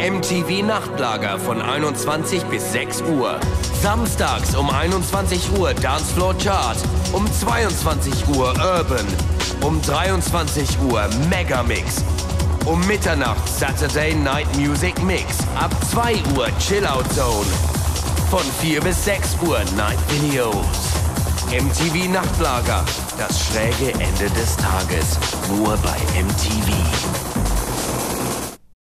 MTV Nachtlager von 21 bis 6 Uhr. Samstags um 21 Uhr Dancefloor Chart. Um 22 Uhr Urban. Um 23 Uhr Megamix. Um Mitternacht Saturday Night Music Mix. Ab 2 Uhr Chill Out Zone. Von 4 bis 6 Uhr Night Videos. MTV Nachtlager. Das schräge Ende des Tages. Nur bei MTV.